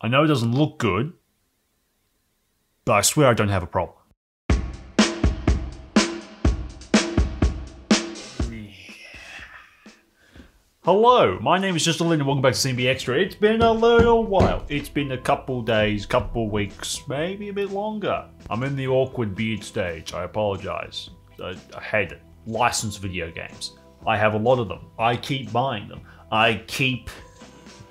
I know it doesn't look good, but I swear I don't have a problem. Hello, my name is Justin Lynn and welcome back to C&B Extra. It's been a little while. It's been a couple days, couple weeks, maybe a bit longer. I'm in the awkward beard stage. I apologize. I, I hate it. Licensed video games. I have a lot of them. I keep buying them. I keep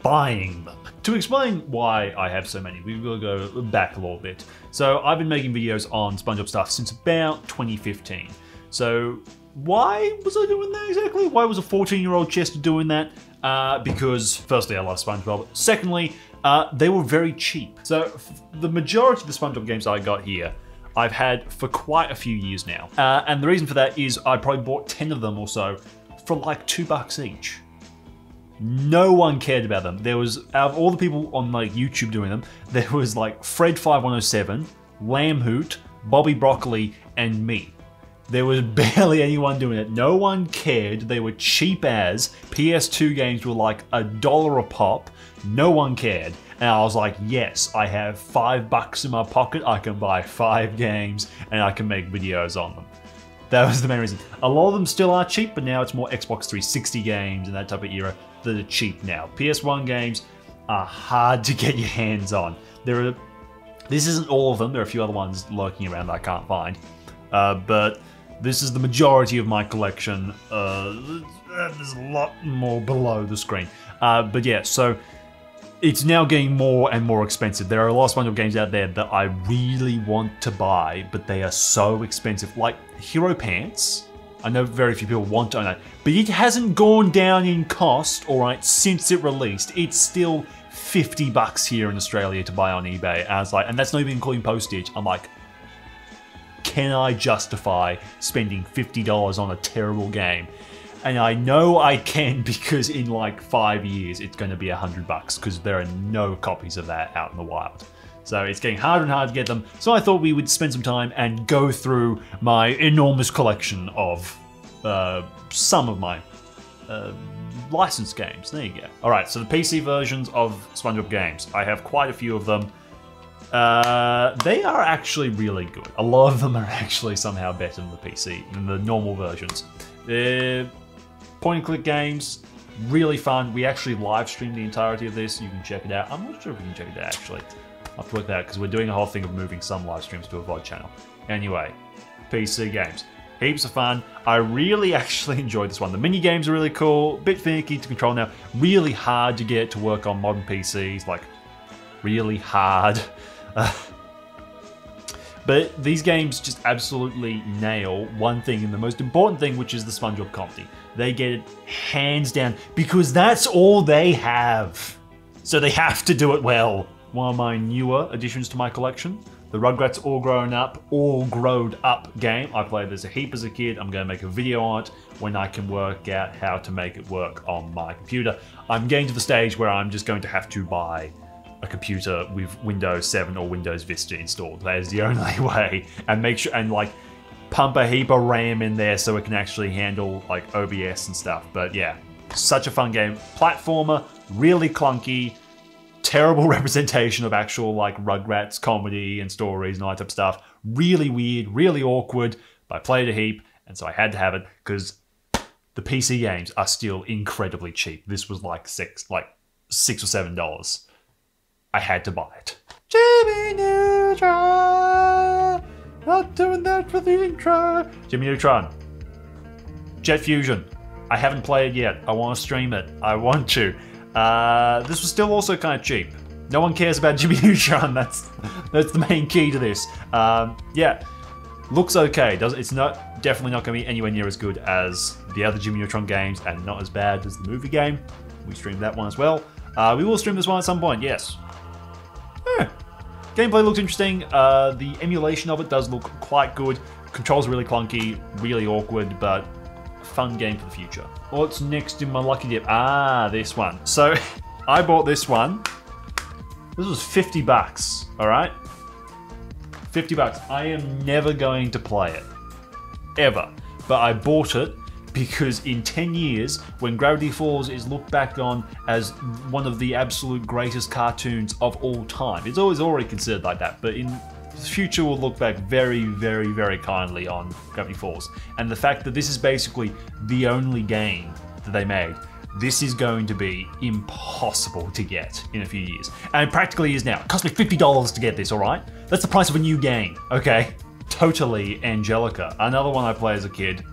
buying them. To explain why I have so many, we've got to go back a little bit. So I've been making videos on SpongeBob stuff since about 2015. So why was I doing that exactly? Why was a 14 year old Chester doing that? Uh, because firstly, I love SpongeBob. Secondly, uh, they were very cheap. So the majority of the SpongeBob games I got here, I've had for quite a few years now. Uh, and the reason for that is I probably bought 10 of them or so for like two bucks each. No one cared about them. There was out of all the people on like YouTube doing them, there was like Fred5107, Lambhoot, Bobby Broccoli, and me. There was barely anyone doing it. No one cared. They were cheap as. PS2 games were like a dollar a pop. No one cared. And I was like, yes, I have five bucks in my pocket. I can buy five games and I can make videos on them. That was the main reason. A lot of them still are cheap, but now it's more Xbox 360 games and that type of era that are cheap now. PS1 games are hard to get your hands on. There are, this isn't all of them. There are a few other ones lurking around that I can't find, uh, but this is the majority of my collection. Uh, there's a lot more below the screen, uh, but yeah. So it's now getting more and more expensive. There are a lot of SpongeBob games out there that I really want to buy, but they are so expensive. Like HeroPants. I know very few people want to own that, but it hasn't gone down in cost, alright, since it released. It's still 50 bucks here in Australia to buy on eBay. And I was like, and that's not even including postage. I'm like, can I justify spending $50 on a terrible game? And I know I can because in like five years it's going to be a hundred bucks because there are no copies of that out in the wild. So it's getting harder and harder to get them. So I thought we would spend some time and go through my enormous collection of uh, some of my uh, licensed games. There you go. All right, so the PC versions of SpongeBob games. I have quite a few of them. Uh, they are actually really good. A lot of them are actually somehow better than the PC, than the normal versions. They're point and click games, really fun. We actually live streamed the entirety of this. You can check it out. I'm not sure if you can check it out actually. I'll have to work that because we're doing a whole thing of moving some live streams to a VOD channel. Anyway, PC games. Heaps of fun. I really actually enjoyed this one. The mini games are really cool, bit finicky to control now, really hard to get to work on modern PCs, like really hard. but these games just absolutely nail one thing, and the most important thing, which is the SpongeBob comedy. They get it hands down because that's all they have. So they have to do it well. One of my newer additions to my collection, the Rugrats All Grown Up, All Growed Up game. I played this a heap as a kid. I'm going to make a video on it when I can work out how to make it work on my computer. I'm getting to the stage where I'm just going to have to buy a computer with Windows 7 or Windows Vista installed. That is the only way. And make sure and like pump a heap of RAM in there so it can actually handle like OBS and stuff. But yeah, such a fun game. Platformer, really clunky, terrible representation of actual like Rugrats comedy and stories and all that type of stuff. Really weird, really awkward. But I played a heap, and so I had to have it because the PC games are still incredibly cheap. This was like six, like six or seven dollars. I had to buy it. Jimmy Neutron, not doing that for the intro. Jimmy Neutron, Jet Fusion. I haven't played yet. I want to stream it. I want to. Uh, this was still also kind of cheap. No one cares about Jimmy Neutron. That's that's the main key to this. Um, yeah, looks okay. Does it's not definitely not going to be anywhere near as good as the other Jimmy Neutron games, and not as bad as the movie game. We streamed that one as well. Uh, we will stream this one at some point. Yes. Gameplay looks interesting. Uh, the emulation of it does look quite good. Controls really clunky, really awkward, but fun game for the future. What's next in my lucky dip? Ah, this one. So I bought this one. This was 50 bucks, all right? 50 bucks. I am never going to play it. Ever. But I bought it because in 10 years, when Gravity Falls is looked back on as one of the absolute greatest cartoons of all time, it's always already considered like that, but in the future will look back very, very, very kindly on Gravity Falls. And the fact that this is basically the only game that they made this is going to be impossible to get in a few years. And it practically is now. It cost me $50 to get this, alright? That's the price of a new game, okay? Totally Angelica. Another one I played as a kid.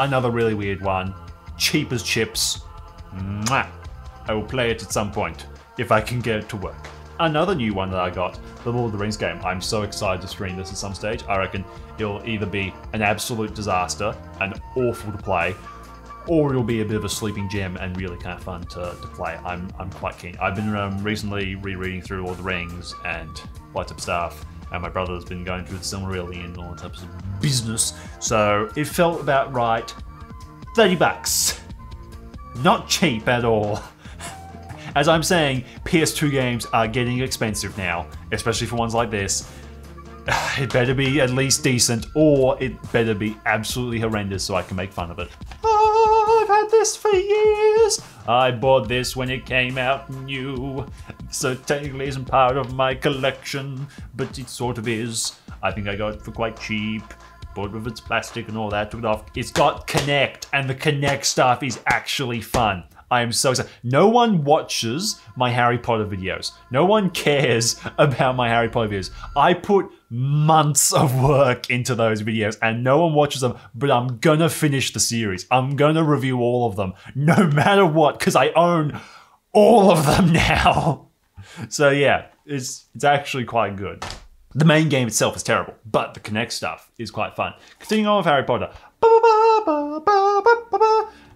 Another really weird one. Cheap as chips. Mwah. I will play it at some point, if I can get it to work. Another new one that I got, the Lord of the Rings game. I'm so excited to stream this at some stage. I reckon it'll either be an absolute disaster and awful to play, or it'll be a bit of a sleeping gem and really kind of fun to, to play. I'm, I'm quite keen. I've been um, recently rereading through all the Rings and type of stuff, and my brother's been going through the Silmarillion and all types of business, so it felt about right. 30 bucks. Not cheap at all. As I'm saying, PS2 games are getting expensive now, especially for ones like this. It better be at least decent, or it better be absolutely horrendous so I can make fun of it had this for years. I bought this when it came out new. So technically isn't part of my collection, but it sort of is. I think I got it for quite cheap. Bought with its plastic and all that, took it off. It's got Kinect, and the Kinect stuff is actually fun. I am so excited. No one watches my Harry Potter videos. No one cares about my Harry Potter videos. I put months of work into those videos and no one watches them, but I'm gonna finish the series. I'm gonna review all of them, no matter what, because I own all of them now. So yeah, it's it's actually quite good. The main game itself is terrible, but the Kinect stuff is quite fun. Continuing on with Harry Potter.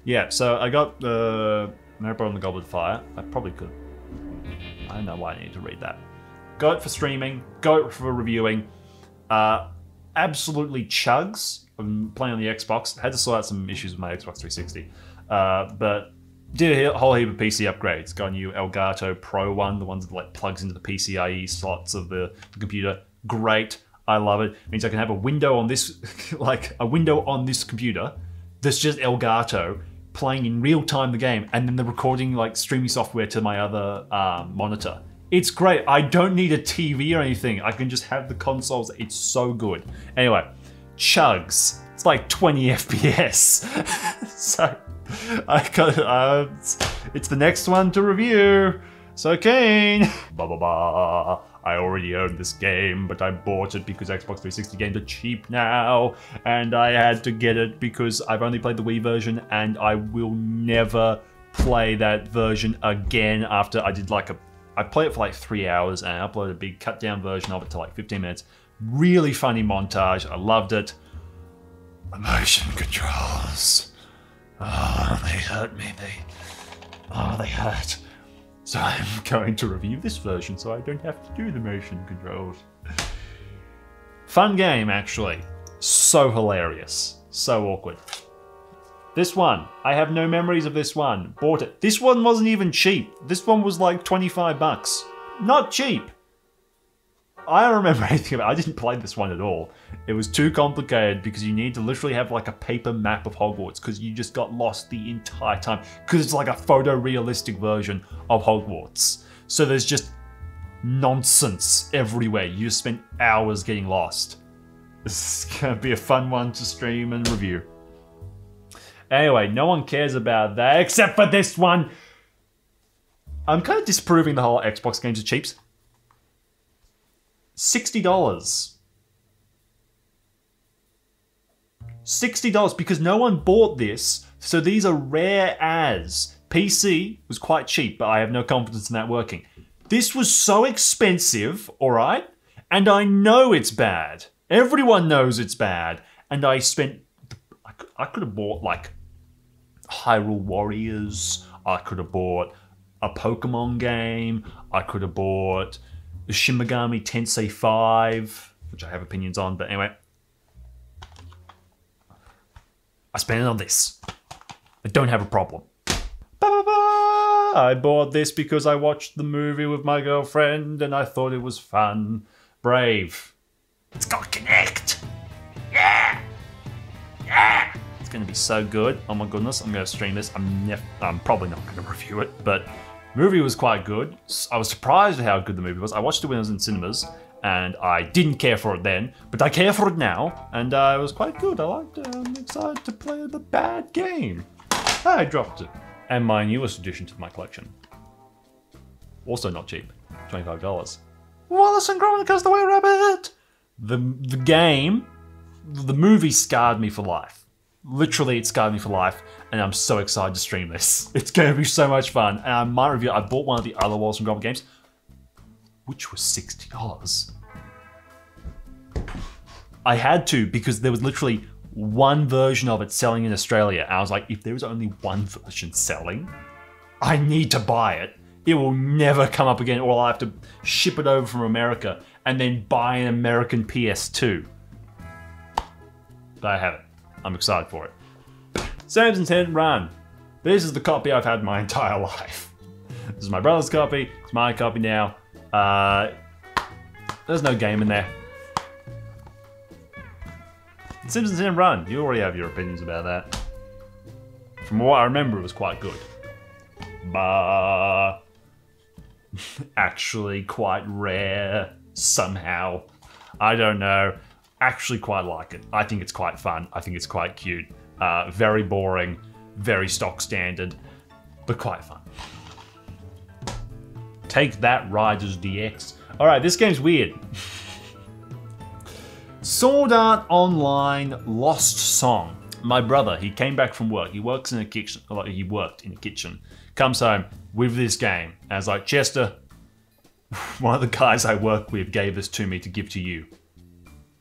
Yeah, so I got the Harry Potter and the Goblet of Fire. I probably could. I don't know why I need to read that. Got it for streaming. Got it for reviewing. Uh, absolutely chugs. I'm playing on the Xbox. Had to sort out some issues with my Xbox 360. Uh, but did a whole heap of PC upgrades. Got a new Elgato Pro one, the ones that like plugs into the PCIe slots of the, the computer. Great. I love it. it. Means I can have a window on this, like a window on this computer that's just Elgato playing in real time the game, and then the recording like streaming software to my other um, monitor. It's great. I don't need a TV or anything. I can just have the consoles. It's so good. Anyway, chugs. It's like 20 FPS. so I got uh, it's, it's the next one to review. So Kane. Ba ba ba. I already own this game, but I bought it because Xbox 360 games are cheap now, and I had to get it because I've only played the Wii version, and I will never play that version again after I did like a I played it for like three hours and I uploaded a big cut down version of it to like 15 minutes. Really funny montage. I loved it. Motion controls. Oh, they hurt me. They, oh, they hurt. So I'm going to review this version so I don't have to do the motion controls. Fun game, actually. So hilarious. So awkward. This one, I have no memories of this one. Bought it. This one wasn't even cheap. This one was like 25 bucks. Not cheap. I don't remember anything about it. I didn't play this one at all. It was too complicated because you need to literally have like a paper map of Hogwarts because you just got lost the entire time because it's like a photorealistic version of Hogwarts. So there's just nonsense everywhere. You spent hours getting lost. This is gonna be a fun one to stream and review. Anyway, no one cares about that except for this one. I'm kind of disproving the whole Xbox games are cheaps. $60. $60 because no one bought this, so these are rare as. PC was quite cheap, but I have no confidence in that working. This was so expensive, alright? And I know it's bad. Everyone knows it's bad. And I spent. I could have bought like Hyrule Warriors. I could have bought a Pokemon game. I could have bought Shin Megami Tensei 5, which I have opinions on, but anyway. I spent it on this. I don't have a problem. I bought this because I watched the movie with my girlfriend and I thought it was fun. Brave. It's got. Yeah. Yeah gonna be so good. Oh my goodness, I'm gonna stream this. I'm nef- I'm probably not gonna review it, but movie was quite good. I was surprised at how good the movie was. I watched it when it was in cinemas, and I didn't care for it then, but I care for it now, and uh, it was quite good. I liked it. I'm excited to play the bad game. I dropped it. And my newest addition to my collection. Also not cheap. $25. Wallace and Gromit the Were-Rabbit! The, the game, the movie scarred me for life. Literally, it scarred me for life, and I'm so excited to stream this. It's going to be so much fun. And I might review, I bought one of the other Wallace and Gromit games, which was $60. I had to because there was literally one version of it selling in Australia. And I was like, if there's only one version selling, I need to buy it. It will never come up again, or I'll have to ship it over from America and then buy an American PS2. But I have it. I'm excited for it. Simpsons and Run. This is the copy I've had my entire life. This is my brother's copy. It's my copy now. Uh, there's no game in there. Simpsons and Run. You already have your opinions about that. From what I remember, it was quite good. But actually quite rare somehow. I don't know. Actually, quite like it. I think it's quite fun. I think it's quite cute. Uh, very boring, very stock standard, but quite fun. Take that, Riders DX. All right, this game's weird. Sword Art Online Lost Song. My brother, he came back from work. He works in a kitchen. He worked in a kitchen. Comes home with this game. And I was like, Chester, one of the guys I work with gave this to me to give to you.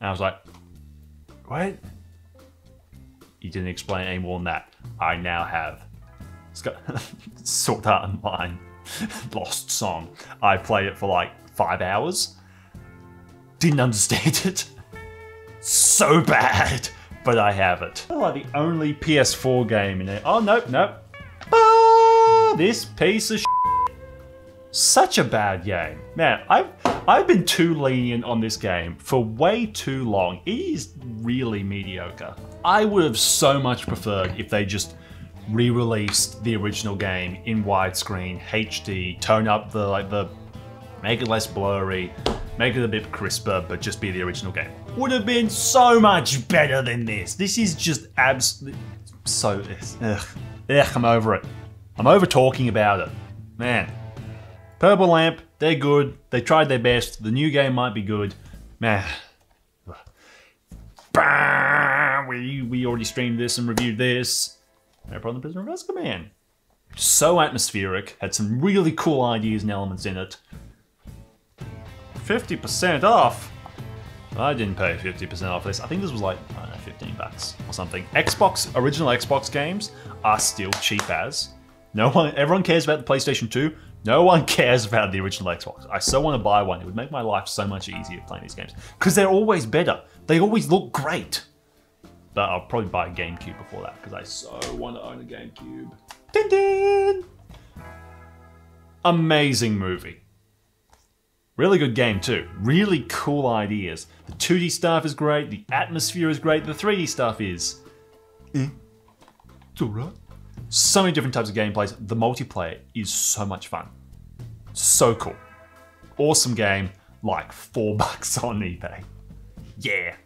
And I was like, what? He didn't explain any more than that. I now have it's got Sword Art Online Lost Song. I played it for like five hours. Didn't understand it. So bad. But I have it. Oh, the only PS4 game in it. Oh, nope, nope. Ah, this piece of such a bad game. Man, I've I've been too lenient on this game for way too long. It is really mediocre. I would have so much preferred if they just re-released the original game in widescreen, HD, tone up the like the make it less blurry, make it a bit crisper, but just be the original game. Would have been so much better than this. This is just abs so ugh. Ugh, I'm over it. I'm over talking about it. Man. Purple Lamp, they're good. They tried their best. The new game might be good. Man. Bah, we, we already streamed this and reviewed this. No problem, Prisoner of Azkaban. So atmospheric, had some really cool ideas and elements in it. 50% off? I didn't pay 50% off this. I think this was like, know, 15 bucks or something. Xbox, original Xbox games are still cheap as. No one, everyone cares about the PlayStation 2. No one cares about the original Xbox. I so want to buy one. It would make my life so much easier playing these games. Because they're always better. They always look great. But I'll probably buy a GameCube before that because I so want to own a GameCube. Din din! Amazing movie. Really good game too. Really cool ideas. The 2D stuff is great. The atmosphere is great. The 3D stuff is. Eh. It's alright. So many different types of gameplays. The multiplayer is so much fun. So cool. Awesome game. Like four bucks on eBay. Yeah.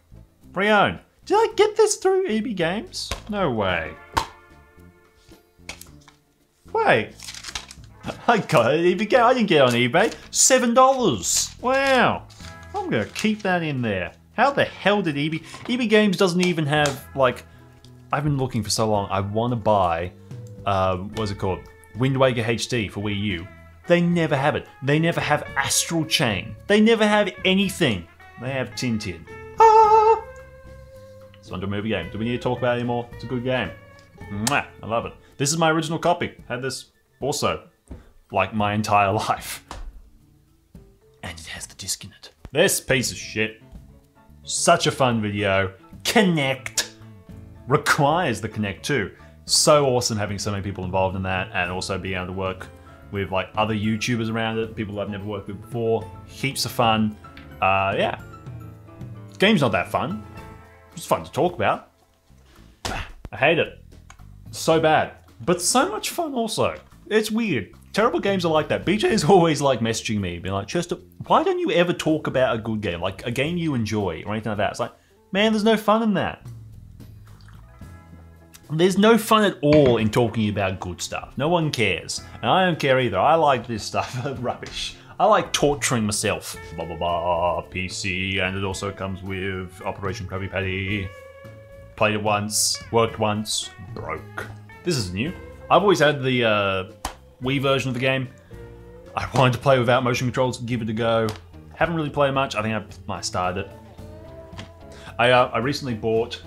Pre-owned. Did I get this through EB Games? No way. Wait. I got it. EB. I didn't get it on eBay. Seven dollars. Wow. I'm gonna keep that in there. How the hell did EB EB Games doesn't even have like I've been looking for so long. I want to buy uh, what's it called? Wind Waker HD for Wii U. They never have it. They never have Astral Chain. They never have anything. They have Tintin. Ah! It's a movie game. Do we need to talk about it anymore? It's a good game. Mwah, I love it. This is my original copy. Had this also, like my entire life. And it has the disc in it. This piece of shit. Such a fun video. Kinect. Requires the Kinect too. So awesome having so many people involved in that and also being able to work with like other YouTubers around it, people I've never worked with before. Heaps of fun. Uh, yeah. Game's not that fun. It's fun to talk about. I hate it. So bad. But so much fun also. It's weird. Terrible games are like that. BJ is always like messaging me, being like, Chester, why don't you ever talk about a good game? Like a game you enjoy or anything like that. It's like, man, there's no fun in that. There's no fun at all in talking about good stuff. No one cares. And I don't care either. I like this stuff. Rubbish. I like torturing myself. Blah blah blah. PC, and it also comes with Operation Krabby Patty. Played it once, worked once, broke. This is new. I've always had the uh, Wii version of the game. I wanted to play without motion controls, give it a go. Haven't really played much. I think I, I started it. I, uh, I recently bought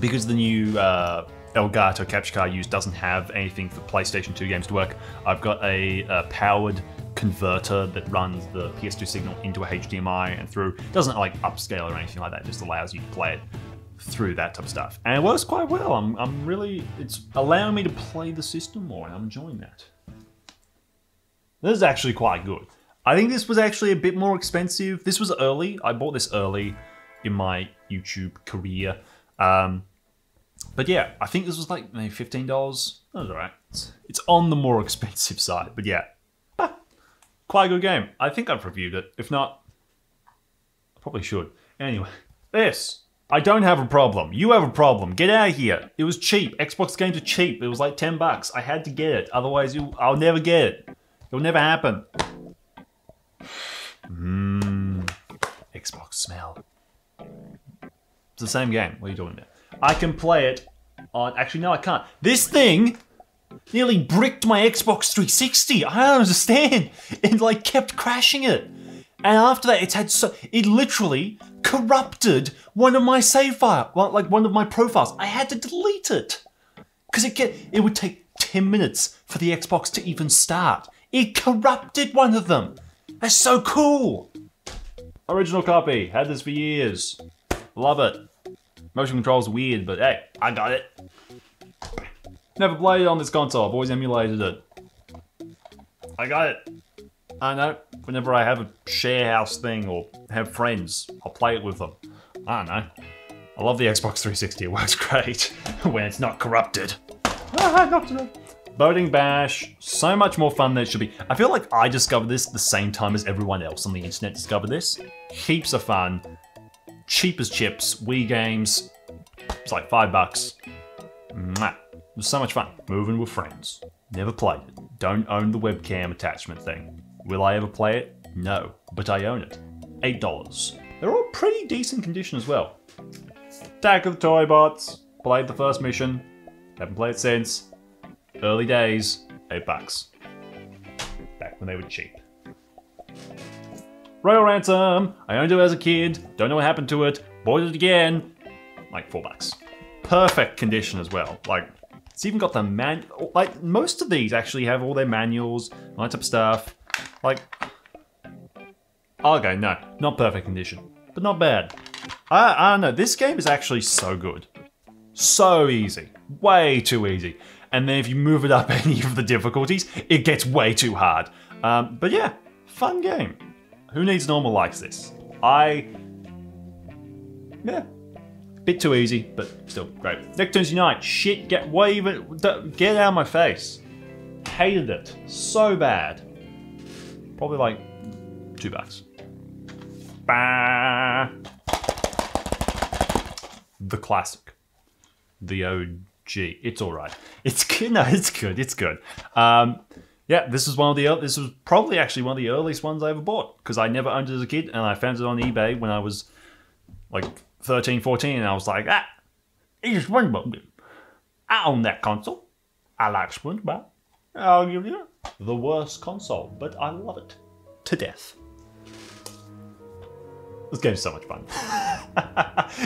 because the new uh, Elgato capture card I use doesn't have anything for PlayStation 2 games to work, I've got a, a, powered converter that runs the PS2 signal into a HDMI and through. It doesn't like upscale or anything like that, it just allows you to play it through that type of stuff. And it works quite well. I'm, I'm really, it's allowing me to play the system more and I'm enjoying that. This is actually quite good. I think this was actually a bit more expensive. This was early. I bought this early in my YouTube career. Um, but yeah, I think this was like maybe fifteen dollars. That was alright. It's, it's, on the more expensive side, but yeah, ah, quite a good game. I think I've reviewed it. If not, I probably should. Anyway, this. I don't have a problem. You have a problem. Get out of here. It was cheap. Xbox games are cheap. It was like 10 bucks. I had to get it. Otherwise, you, I'll never get it. It'll never happen. Mmm. Xbox smell. It's the same game. What are you doing there? I can play it on... Actually, no, I can't. This thing nearly bricked my Xbox 360. I don't understand. It, like, kept crashing it. And after that, it's had so... It literally corrupted one of my save file, like one of my profiles. I had to delete it. Because it, get, it would take 10 minutes for the Xbox to even start. It corrupted one of them. That's so cool. Original copy. Had this for years. Love it. Motion control's weird, but hey, I got it. Never played it on this console, I've always emulated it. I got it. I know, whenever I have a share house thing or have friends, I'll play it with them. I don't know. I love the Xbox 360, it works great when it's not corrupted. Ah. Boating Bash, so much more fun than it should be. I feel like I discovered this the same time as everyone else on the internet discovered this. Heaps of fun cheap as chips, Wii games. It's like five bucks. Mwah. It was so much fun. Moving with friends. Never played it. Don't own the webcam attachment thing. Will I ever play it? No, but I own it. Eight dollars. They're all pretty decent condition as well. Attack of the Toy Bots. Played the first mission. Haven't played since. Early days. Eight bucks. Back when they were cheap. Royal Ransom. I owned it as a kid. Don't know what happened to it. Bought it again. Like four bucks. Perfect condition as well. Like it's even got the man. Like most of these actually have all their manuals, all that type of stuff. Like okay, no, not perfect condition, but not bad. I I don't know. This game is actually so good, so easy, way too easy. And then if you move it up any of the difficulties, it gets way too hard. Um, but yeah, fun game. Who needs normal likes this? I... Yeah. Bit too easy, but still great. Nicktoons Unite. Shit, get wave it. Get out of my face. Hated it. So bad. Probably like two bucks. Bah. The classic. The OG. It's alright. It's good. No, it's good. It's good. Um, yeah, this is one of the this was probably actually one of the earliest ones I ever bought because I never owned it as a kid and I found it on eBay when I was like 13, 14 and I was like, ah, it's SpongeBob. I own that console. I like SpongeBob. I'll give you the worst console, but I love it to death. This game's so much fun.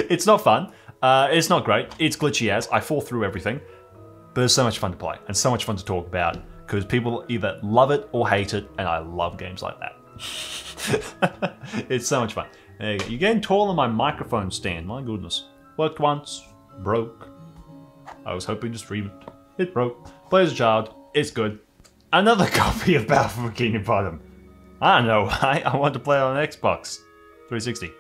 it's not fun. Uh, it's not great. It's glitchy as I fall through everything, but it's so much fun to play and so much fun to talk about because people either love it or hate it, and I love games like that. it's so much fun. There you go. You're getting taller than my microphone stand. My goodness. Worked once, broke. I was hoping to stream it. It broke. Play as a child. It's good. Another copy of Battle for Bikini Bottom. I don't know why. I want to play it on Xbox 360.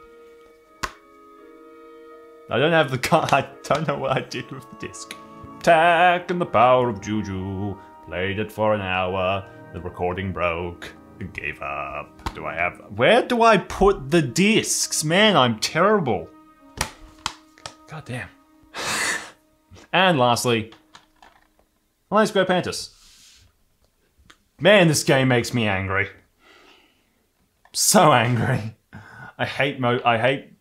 I don't have the. I don't know what I did with the disc. Tak and the power of Juju. Played it for an hour. The recording broke. Gave up. Do I have. Where do I put the discs? Man, I'm terrible. God damn. and lastly, Alliance Square Pantis. Man, this game makes me angry. So angry. I hate mo. I hate.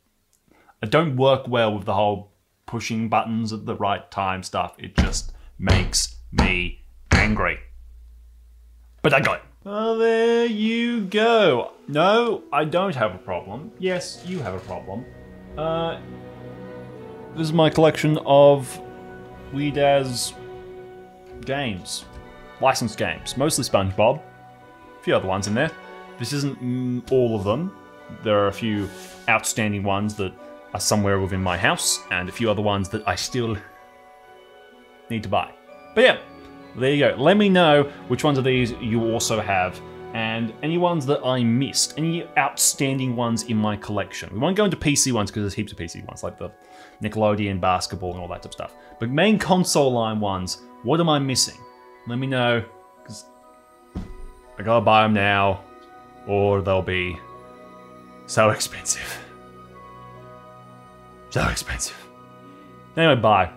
I don't work well with the whole pushing buttons at the right time stuff. It just makes me angry. But I got it. Well, there you go. No, I don't have a problem. Yes, you have a problem. Uh, this is my collection of Weird as games, licensed games, mostly SpongeBob. A few other ones in there. This isn't mm, all of them. There are a few outstanding ones that are somewhere within my house, and a few other ones that I still need to buy. But yeah, there you go. Let me know which ones of these you also have, and any ones that I missed, any outstanding ones in my collection. We won't go into PC ones because there's heaps of PC ones, like the Nickelodeon basketball and all that type of stuff. But main console line ones, what am I missing? Let me know, because I gotta buy them now, or they'll be so expensive. So expensive. Anyway, bye.